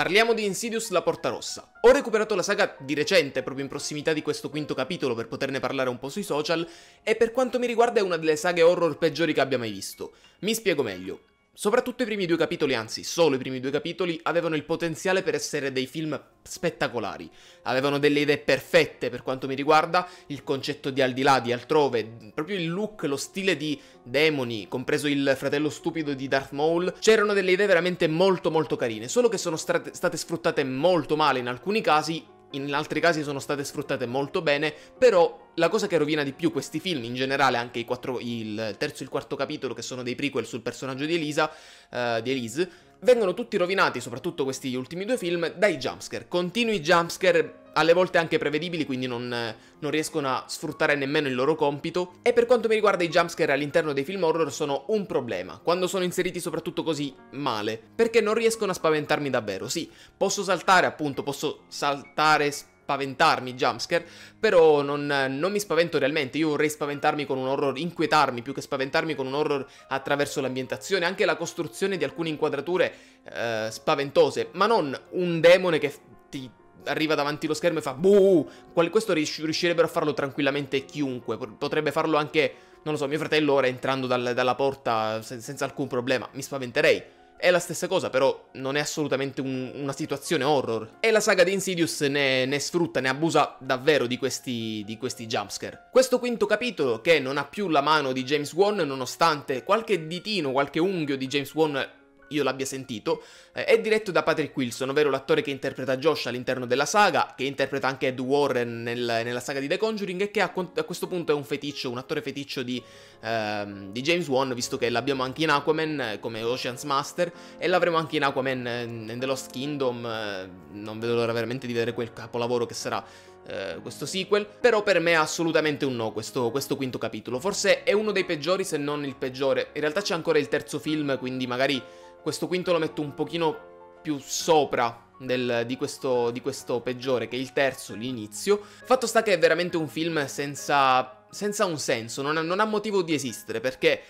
Parliamo di Insidious La Porta Rossa. Ho recuperato la saga di recente, proprio in prossimità di questo quinto capitolo, per poterne parlare un po' sui social, e per quanto mi riguarda è una delle saghe horror peggiori che abbia mai visto. Mi spiego meglio. Soprattutto i primi due capitoli, anzi solo i primi due capitoli, avevano il potenziale per essere dei film spettacolari. Avevano delle idee perfette per quanto mi riguarda, il concetto di al di là, di altrove, proprio il look, lo stile di demoni, compreso il fratello stupido di Darth Maul. C'erano delle idee veramente molto molto carine, solo che sono state, sfruttate molto male in alcuni casi in altri casi sono state sfruttate molto bene, però la cosa che rovina di più questi film, in generale anche quattro, il terzo e il quarto capitolo, che sono dei prequel sul personaggio di Elisa, uh, di Elise, vengono tutti rovinati, soprattutto questi ultimi due film, dai jumpscare. Continui jumpscare alle volte anche prevedibili, quindi non, non, riescono a sfruttare nemmeno il loro compito. E per quanto mi riguarda i jumpscare all'interno dei film horror sono un problema, quando sono inseriti soprattutto così male, perché non riescono a spaventarmi davvero. Sì, posso saltare appunto, posso saltare spaventarmi jumpscare, però non, non, mi spavento realmente, io vorrei spaventarmi con un horror, inquietarmi più che spaventarmi con un horror attraverso l'ambientazione, anche la costruzione di alcune inquadrature eh, spaventose, ma non un demone che ti arriva davanti allo schermo e fa buh, questo riuscirebbero a farlo tranquillamente chiunque, potrebbe farlo anche, non lo so, mio fratello ora entrando dal, dalla porta senza alcun problema, mi spaventerei. È la stessa cosa, però non è assolutamente un, una situazione horror. E la saga di Insidious ne, ne sfrutta, ne abusa davvero di questi, di questi jumpscare. Questo quinto capitolo, che non ha più la mano di James Wan, nonostante qualche ditino, qualche unghio di James Wan io l'abbia sentito, eh, è diretto da Patrick Wilson, ovvero l'attore che interpreta Josh all'interno della saga, che interpreta anche Ed Warren nel, nella saga di The Conjuring e che a, a, questo punto è un feticcio, un attore feticcio di, ehm, di, James Wan, visto che l'abbiamo anche in Aquaman eh, come Ocean's Master e l'avremo anche in Aquaman eh, in The Lost Kingdom, eh, non vedo l'ora veramente di vedere quel capolavoro che sarà eh, questo sequel, però per me è assolutamente un no questo, questo, quinto capitolo, forse è uno dei peggiori se non il peggiore, in realtà c'è ancora il terzo film, quindi magari questo quinto lo metto un pochino più sopra del, di, questo, di, questo, peggiore, che è il terzo, l'inizio. Fatto sta che è veramente un film senza, senza un senso, non ha, non ha, motivo di esistere, perché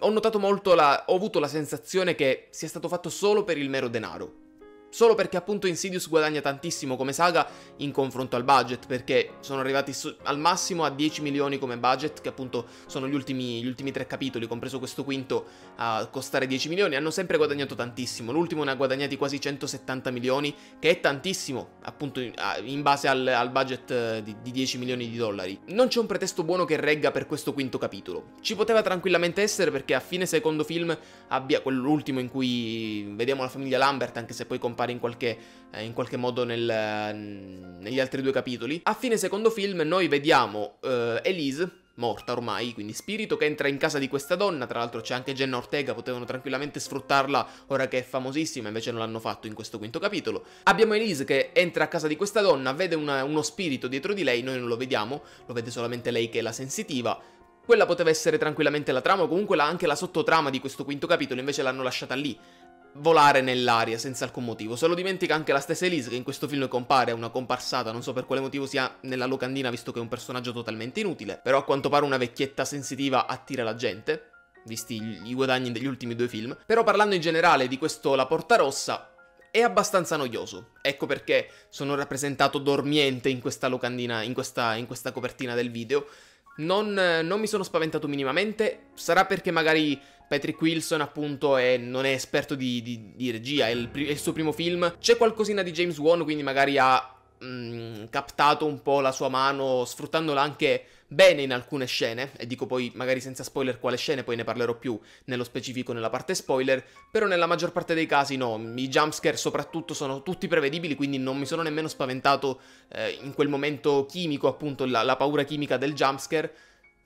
ho notato molto la... ho avuto la sensazione che sia stato fatto solo per il mero denaro. Solo perché appunto Insidious guadagna tantissimo come saga in confronto al budget, perché sono arrivati al massimo a 10 milioni come budget, che appunto sono gli ultimi, gli ultimi tre capitoli, compreso questo quinto, a costare 10 milioni, hanno sempre guadagnato tantissimo. L'ultimo ne ha guadagnati quasi 170 milioni, che è tantissimo, appunto in base al, al budget eh, di, di 10 milioni di dollari. Non c'è un pretesto buono che regga per questo quinto capitolo. Ci poteva tranquillamente essere perché a fine secondo film abbia quell'ultimo in cui vediamo la famiglia Lambert, anche se poi compare compare in qualche, eh, in qualche modo nel, negli altri due capitoli. A fine secondo film noi vediamo eh, Elise, morta ormai, quindi spirito che entra in casa di questa donna, tra l'altro c'è anche Jenna Ortega, potevano tranquillamente sfruttarla ora che è famosissima, invece non l'hanno fatto in questo quinto capitolo. Abbiamo Elise che entra a casa di questa donna, vede una, uno spirito dietro di lei, noi non lo vediamo, lo vede solamente lei che è la sensitiva, quella poteva essere tranquillamente la trama, o comunque la, anche la sottotrama di questo quinto capitolo, invece l'hanno lasciata lì volare nell'aria senza alcun motivo. Se lo dimentica anche la stessa Elise che in questo film compare, è una comparsata, non so per quale motivo sia nella locandina visto che è un personaggio totalmente inutile, però a quanto pare una vecchietta sensitiva attira la gente, visti i guadagni degli ultimi due film. Però parlando in generale di questo La Porta Rossa, è abbastanza noioso. Ecco perché sono rappresentato dormiente in questa locandina, in questa, in questa copertina del video. Non, non mi sono spaventato minimamente, sarà perché magari Patrick Wilson appunto è, non è esperto di, di, di regia, è il, è il, suo primo film. C'è qualcosina di James Wan, quindi magari ha mm, captato un po' la sua mano, sfruttandola anche bene in alcune scene, e dico poi magari senza spoiler quale scene, poi ne parlerò più nello specifico nella parte spoiler, però nella maggior parte dei casi no, i jumpscare soprattutto sono tutti prevedibili, quindi non mi sono nemmeno spaventato eh, in quel momento chimico, appunto la, la paura chimica del jumpscare,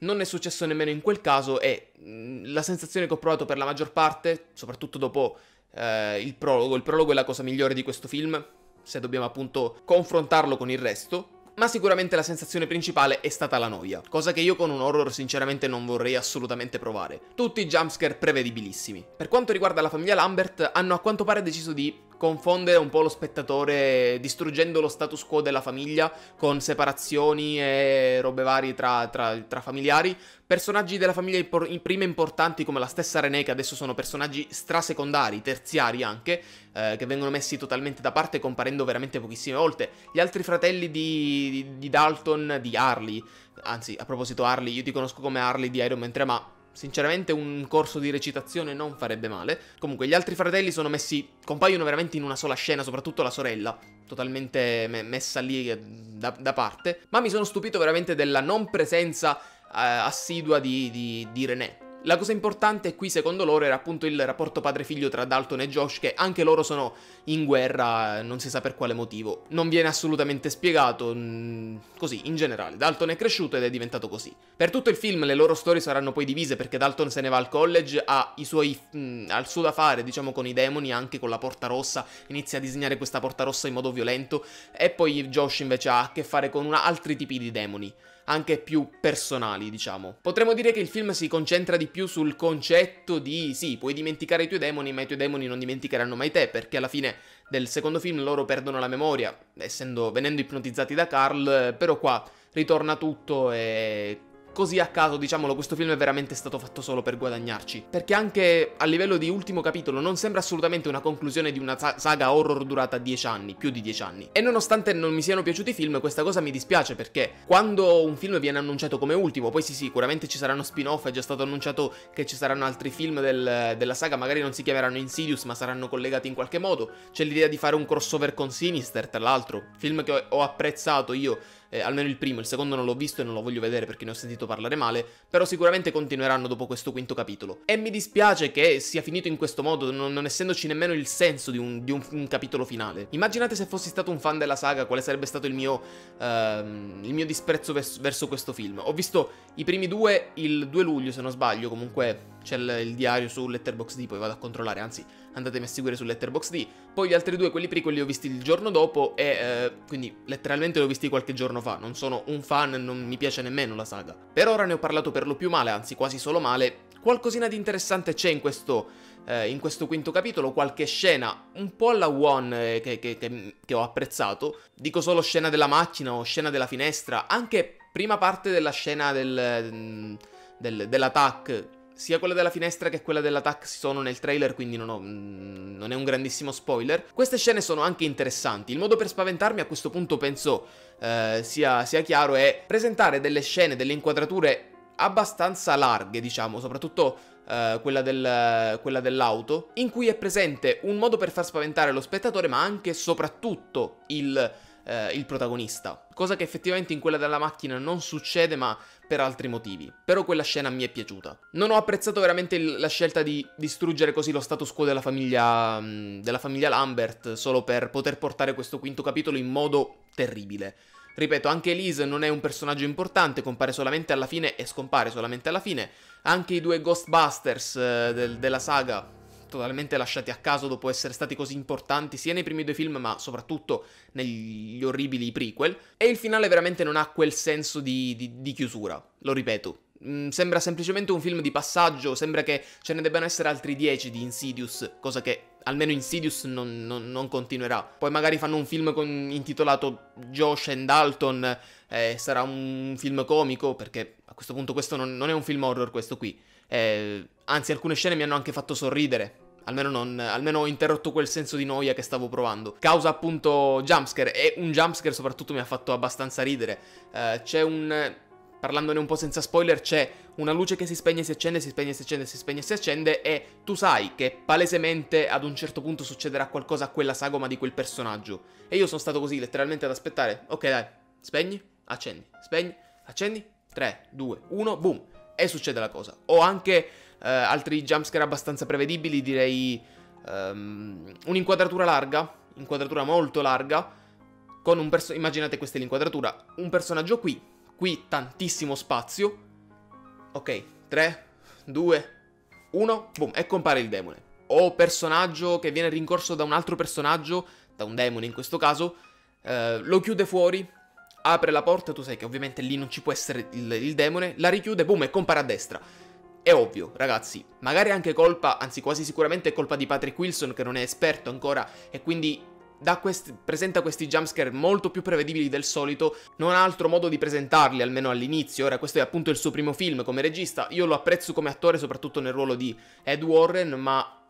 non è successo nemmeno in quel caso e mm, la sensazione che ho provato per la maggior parte, soprattutto dopo eh, il prologo, il prologo è la cosa migliore di questo film, se dobbiamo appunto confrontarlo con il resto, ma sicuramente la sensazione principale è stata la noia, cosa che io con un horror sinceramente non vorrei assolutamente provare. Tutti jumpscare prevedibilissimi. Per quanto riguarda la famiglia Lambert, hanno a quanto pare deciso di confondere un po' lo spettatore distruggendo lo status quo della famiglia con separazioni e robe varie tra, tra, tra familiari. Personaggi della famiglia impor- prima importanti come la stessa René che adesso sono personaggi strasecondari, terziari anche, eh, che vengono messi totalmente da parte comparendo veramente pochissime volte. Gli altri fratelli di, di, di Dalton, di Harley, anzi a proposito Harley, io ti conosco come Harley di Iron Man 3 ma Sinceramente un corso di recitazione non farebbe male. Comunque gli altri fratelli sono messi, compaiono veramente in una sola scena, soprattutto la sorella, totalmente me messa lì eh, da, da, parte. Ma mi sono stupito veramente della non presenza eh, assidua di, di, di René. La cosa importante qui, secondo loro, era appunto il rapporto padre-figlio tra Dalton e Josh, che anche loro sono in guerra, non si sa per quale motivo. Non viene assolutamente spiegato, mm, così, in generale. Dalton è cresciuto ed è diventato così. Per tutto il film le loro storie saranno poi divise, perché Dalton se ne va al college, ha i suoi, mh, mm, al suo da fare, diciamo, con i demoni, anche con la porta rossa, inizia a disegnare questa porta rossa in modo violento, e poi Josh invece ha a che fare con una, altri tipi di demoni anche più personali, diciamo. Potremmo dire che il film si concentra di più sul concetto di sì, puoi dimenticare i tuoi demoni, ma i tuoi demoni non dimenticheranno mai te, perché alla fine del secondo film loro perdono la memoria, essendo venendo ipnotizzati da Carl, però qua ritorna tutto e così a caso, diciamolo, questo film è veramente stato fatto solo per guadagnarci. Perché anche a livello di ultimo capitolo non sembra assolutamente una conclusione di una saga horror durata 10 anni, più di 10 anni. E nonostante non mi siano piaciuti i film, questa cosa mi dispiace perché quando un film viene annunciato come ultimo, poi sì sicuramente ci saranno spin-off, è già stato annunciato che ci saranno altri film del, della saga, magari non si chiameranno Insidious ma saranno collegati in qualche modo. C'è l'idea di fare un crossover con Sinister, tra l'altro, film che ho apprezzato io eh, almeno il primo, il secondo non l'ho visto e non lo voglio vedere perché ne ho sentito parlare male, però sicuramente continueranno dopo questo quinto capitolo. E mi dispiace che sia finito in questo modo, non, non essendoci nemmeno il senso di, un, di un, un, capitolo finale. Immaginate se fossi stato un fan della saga, quale sarebbe stato il mio, uh, il mio disprezzo vers verso questo film. Ho visto i primi due il 2 luglio, se non sbaglio, comunque c'è il, diario su Letterboxd, poi vado a controllare, anzi andatemi a seguire su Letterboxd. Poi gli altri due, quelli prequel, li ho visti il giorno dopo e eh, quindi letteralmente li ho visti qualche giorno fa. Non sono un fan, non mi piace nemmeno la saga. Per ora ne ho parlato per lo più male, anzi quasi solo male. Qualcosina di interessante c'è in questo, eh, in questo quinto capitolo, qualche scena un po' alla one eh, che, che, che, che ho apprezzato. Dico solo scena della macchina o scena della finestra, anche prima parte della scena del, mm, del, dell'attack sia quella della finestra che quella dell'attack sono nel trailer, quindi non, ho, mm, non, è un grandissimo spoiler. Queste scene sono anche interessanti. Il modo per spaventarmi a questo punto penso eh, sia, sia chiaro è presentare delle scene, delle inquadrature abbastanza larghe, diciamo, soprattutto Uh, quella, del, quella, dell'auto, in cui è presente un modo per far spaventare lo spettatore, ma anche e soprattutto il, uh, il, protagonista. Cosa che effettivamente in quella della macchina non succede, ma per altri motivi. Però quella scena mi è piaciuta. Non ho apprezzato veramente il, la scelta di distruggere così lo status quo della famiglia, mm, della famiglia Lambert solo per poter portare questo quinto capitolo in modo terribile. Ripeto, anche Elise non è un personaggio importante, compare solamente alla fine e scompare solamente alla fine. Anche i due Ghostbusters eh, del, della saga totalmente lasciati a caso dopo essere stati così importanti sia nei primi due film ma soprattutto negli orribili prequel e il finale veramente non ha quel senso di, di, di chiusura, lo ripeto. Mm, sembra semplicemente un film di passaggio, sembra che ce ne debbano essere altri 10 di Insidious, cosa che almeno Insidious non, non, non continuerà. Poi magari fanno un film con, intitolato Josh and Dalton, eh, sarà un film comico, perché a questo punto questo non, non è un film horror questo qui. Eh, anzi, alcune scene mi hanno anche fatto sorridere. Almeno, non, almeno ho interrotto quel senso di noia che stavo provando. Causa appunto jumpscare. E un jumpscare soprattutto mi ha fatto abbastanza ridere. Eh, c'è un. Parlandone un po' senza spoiler, c'è una luce che si spegne, si accende, si spegne, si accende, si spegne, si accende. E tu sai che palesemente ad un certo punto succederà qualcosa a quella sagoma di quel personaggio. E io sono stato così letteralmente ad aspettare. Ok, dai, spegni, accendi, spegni, accendi. 3, 2, 1, boom. E succede la cosa. O anche eh, altri jumpscare abbastanza prevedibili, direi um, un'inquadratura larga, inquadratura molto larga, con un personaggio, immaginate questa è l'inquadratura, un personaggio qui, qui tantissimo spazio, ok, 3, 2, 1, boom, e compare il demone. O personaggio che viene rincorso da un altro personaggio, da un demone in questo caso, eh, lo chiude fuori, apre la porta, tu sai che ovviamente lì non ci può essere il, il demone, la richiude, boom, e compare a destra È ovvio, ragazzi, magari è anche colpa, anzi quasi sicuramente è colpa di Patrick Wilson che non è esperto ancora e quindi questi, presenta questi jumpscare molto più prevedibili del solito, non ha altro modo di presentarli, almeno all'inizio. Ora, questo è appunto il suo primo film come regista. Io lo apprezzo come attore, soprattutto nel ruolo di Ed Warren, ma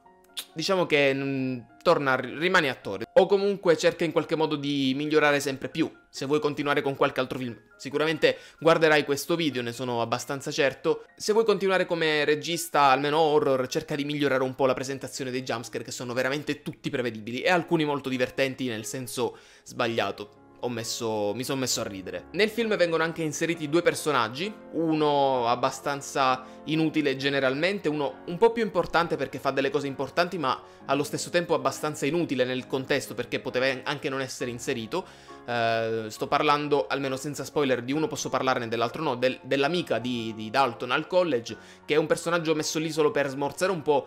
diciamo che mh, torna, rimane attore. O comunque cerca in qualche modo di migliorare sempre più. Se vuoi continuare con qualche altro film, sicuramente guarderai questo video, ne sono abbastanza certo. Se vuoi continuare come regista, almeno horror, cerca di migliorare un po' la presentazione dei jumpscare, che sono veramente tutti prevedibili e alcuni molto divertenti nel senso sbagliato messo, mi sono messo a ridere. Nel film vengono anche inseriti due personaggi, uno abbastanza inutile generalmente, uno un po' più importante perché fa delle cose importanti ma allo stesso tempo abbastanza inutile nel contesto perché poteva anche non essere inserito. Uh, sto parlando, almeno senza spoiler, di uno posso parlarne, dell'altro no, del, dell'amica di, di Dalton al college, che è un personaggio messo lì solo per smorzare un po'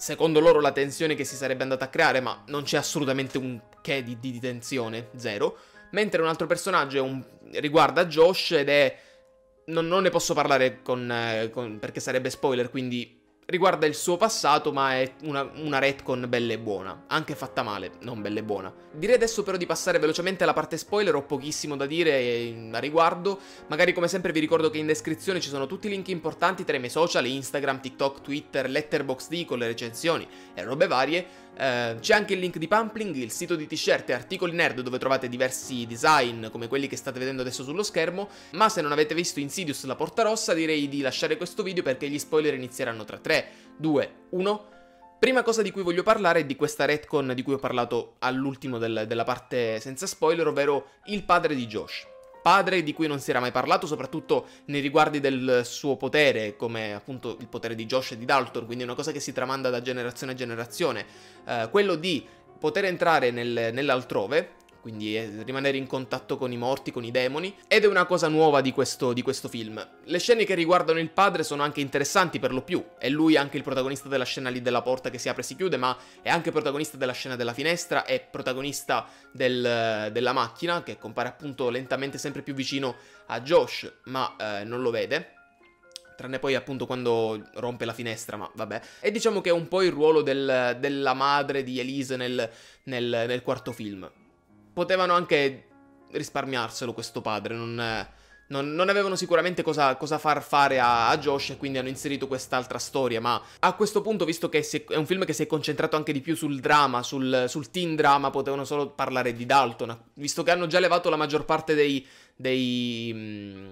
secondo loro la tensione che si sarebbe andata a creare, ma non c'è assolutamente un che di, di, tensione, zero. Mentre un altro personaggio un... riguarda Josh ed è... Non, non ne posso parlare con, eh, con... perché sarebbe spoiler, quindi riguarda il suo passato, ma è una, una retcon bella e buona. Anche fatta male, non bella e buona. Direi adesso però di passare velocemente alla parte spoiler, ho pochissimo da dire eh, a riguardo. Magari come sempre vi ricordo che in descrizione ci sono tutti i link importanti tra i miei social, Instagram, TikTok, Twitter, Letterboxd con le recensioni e robe varie. Uh, c'è anche il link di Pumpling, il sito di t-shirt e articoli nerd dove trovate diversi design come quelli che state vedendo adesso sullo schermo, ma se non avete visto Insidious la porta rossa direi di lasciare questo video perché gli spoiler inizieranno tra 3, 2, 1. Prima cosa di cui voglio parlare è di questa retcon di cui ho parlato all'ultimo del, della parte senza spoiler, ovvero il padre di Josh padre di cui non si era mai parlato, soprattutto nei riguardi del suo potere, come appunto il potere di Josh e di Dalton, quindi una cosa che si tramanda da generazione a generazione, eh, quello di poter entrare nel, nell'altrove, quindi eh, rimanere in contatto con i morti, con i demoni, ed è una cosa nuova di questo, di questo, film. Le scene che riguardano il padre sono anche interessanti per lo più, è lui anche il protagonista della scena lì della porta che si apre e si chiude, ma è anche protagonista della scena della finestra, è protagonista del, della macchina, che compare appunto lentamente sempre più vicino a Josh, ma eh, non lo vede tranne poi appunto quando rompe la finestra, ma vabbè. E diciamo che è un po' il ruolo del, della madre di Elise nel, nel, nel quarto film potevano anche risparmiarselo questo padre, non, non, non avevano sicuramente cosa, cosa far fare a, a, Josh e quindi hanno inserito quest'altra storia, ma a questo punto, visto che è, un film che si è concentrato anche di più sul dramma, sul, sul teen drama, potevano solo parlare di Dalton, visto che hanno già levato la maggior parte dei, dei, mm,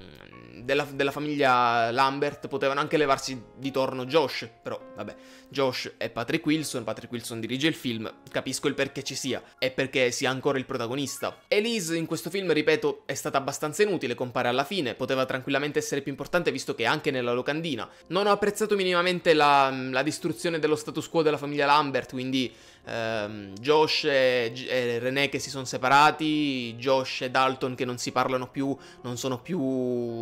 della, della, famiglia Lambert potevano anche levarsi di torno Josh, però vabbè, Josh è Patrick Wilson, Patrick Wilson dirige il film, capisco il perché ci sia, e perché sia ancora il protagonista. Elise in questo film, ripeto, è stata abbastanza inutile, compare alla fine, poteva tranquillamente essere più importante visto che è anche nella locandina. Non ho apprezzato minimamente la, la distruzione dello status quo della famiglia Lambert, quindi ehm, Josh e, e René che si sono separati, Josh e Dalton che non si parlano più non sono più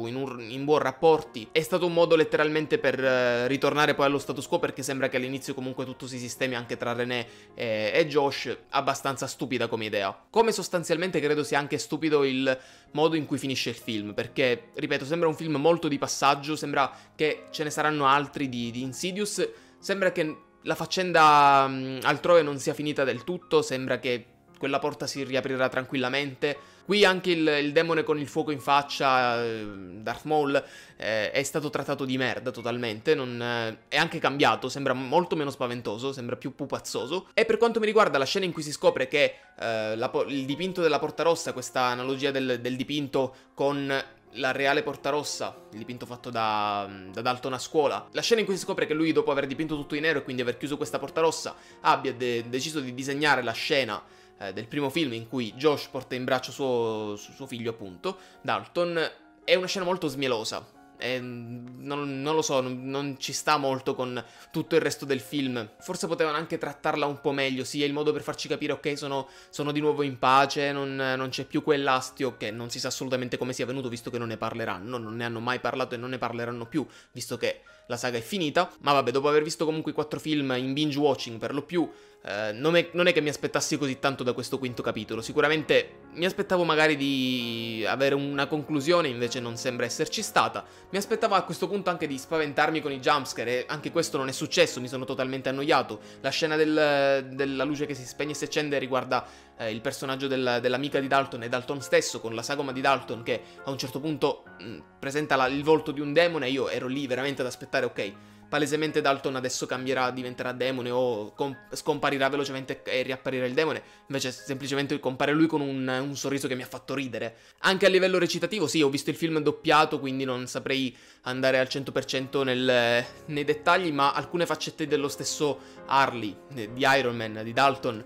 in, un, in buon rapporti. È stato un modo letteralmente per uh, ritornare poi allo status quo perché sembra che all'inizio comunque tutto si sistemi anche tra René e, e Josh, abbastanza stupida come idea. Come sostanzialmente credo sia anche stupido il modo in cui finisce il film, perché, ripeto, sembra un film molto di passaggio, sembra che ce ne saranno altri di, di Insidious, sembra che la faccenda um, altrove non sia finita del tutto, sembra che quella porta si riaprirà tranquillamente. Qui anche il, il demone con il fuoco in faccia, eh, Darth Maul, eh, è stato trattato di merda totalmente, non, eh, è anche cambiato, sembra molto meno spaventoso, sembra più pupazzoso. E per quanto mi riguarda la scena in cui si scopre che eh, la, il dipinto della Porta Rossa, questa analogia del, del dipinto con la reale Porta Rossa, il dipinto fatto da, da, Dalton a scuola. La scena in cui si scopre che lui, dopo aver dipinto tutto in nero e quindi aver chiuso questa Porta Rossa, abbia de deciso di disegnare la scena eh, del primo film in cui Josh porta in braccio suo, suo figlio, appunto, Dalton, è una scena molto smielosa. E non, non, lo so, non, non, ci sta molto con tutto il resto del film. Forse potevano anche trattarla un po' meglio. Sì, è il modo per farci capire, ok, sono, sono di nuovo in pace, non, non c'è più quell'astio che non si sa assolutamente come sia venuto, visto che non ne parleranno, non ne hanno mai parlato e non ne parleranno più, visto che la saga è finita, ma vabbè, dopo aver visto comunque i quattro film in binge watching per lo più, eh, non, è, non, è, che mi aspettassi così tanto da questo quinto capitolo. Sicuramente mi aspettavo magari di avere una conclusione, invece non sembra esserci stata. Mi aspettavo a questo punto anche di spaventarmi con i jumpscare, e anche questo non è successo, mi sono totalmente annoiato. La scena del, della luce che si spegne e si accende riguarda eh, il personaggio del, dell'amica di Dalton e Dalton stesso, con la sagoma di Dalton che a un certo punto mh, presenta la, il volto di un demone. Io ero lì veramente ad aspettare, ok palesemente Dalton adesso cambierà, diventerà demone o scomparirà velocemente e riapparirà il demone. Invece semplicemente compare lui con un, un, sorriso che mi ha fatto ridere. Anche a livello recitativo, sì, ho visto il film doppiato, quindi non saprei andare al 100% nel, nei dettagli, ma alcune faccette dello stesso Harley, di Iron Man, di Dalton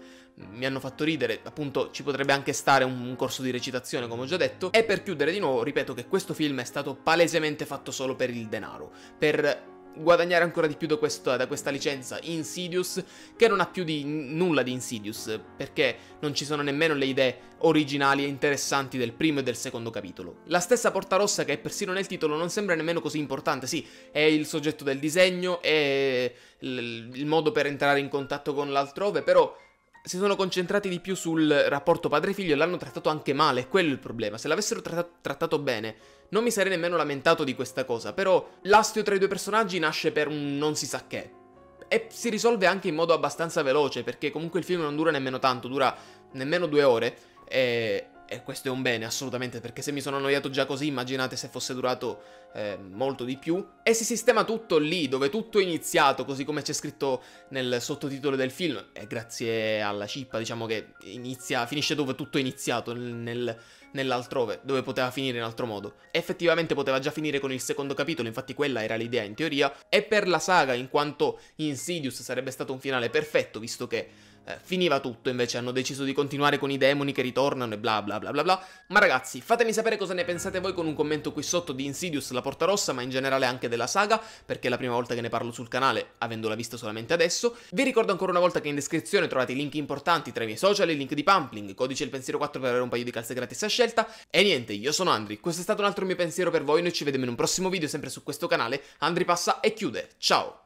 mi hanno fatto ridere, appunto ci potrebbe anche stare un, un, corso di recitazione come ho già detto, e per chiudere di nuovo ripeto che questo film è stato palesemente fatto solo per il denaro, per guadagnare ancora di più da, questo, da, questa licenza Insidious, che non ha più di nulla di Insidious, perché non ci sono nemmeno le idee originali e interessanti del primo e del secondo capitolo. La stessa Porta Rossa, che è persino nel titolo, non sembra nemmeno così importante, sì, è il soggetto del disegno, è il, modo per entrare in contatto con l'altrove, però si sono concentrati di più sul rapporto padre-figlio e l'hanno trattato anche male, quello è il problema. Se l'avessero trattato, trattato bene, non mi sarei nemmeno lamentato di questa cosa, però l'astio tra i due personaggi nasce per un non si sa che. E si risolve anche in modo abbastanza veloce, perché comunque il film non dura nemmeno tanto, dura nemmeno due ore, e e questo è un bene, assolutamente, perché se mi sono annoiato già così, immaginate se fosse durato eh, molto di più. E si sistema tutto lì, dove tutto è iniziato, così come c'è scritto nel sottotitolo del film. E grazie alla cippa, diciamo che inizia, finisce dove tutto è iniziato, nel, nell'altrove, dove poteva finire in altro modo. Effettivamente poteva già finire con il secondo capitolo, infatti quella era l'idea in teoria. E per la saga, in quanto Insidious sarebbe stato un finale perfetto, visto che eh, finiva tutto, invece hanno deciso di continuare con i demoni che ritornano e bla bla bla bla bla. Ma ragazzi, fatemi sapere cosa ne pensate voi con un commento qui sotto di Insidious La Porta Rossa, ma in generale anche della saga, perché è la prima volta che ne parlo sul canale, avendola vista solamente adesso. Vi ricordo ancora una volta che in descrizione trovate i link importanti tra i miei social, il link di Pumpling, codice il pensiero 4 per avere un paio di calze gratis a scelta. E niente, io sono Andri, questo è stato un altro mio pensiero per voi, noi ci vediamo in un prossimo video sempre su questo canale. Andri passa e chiude, ciao!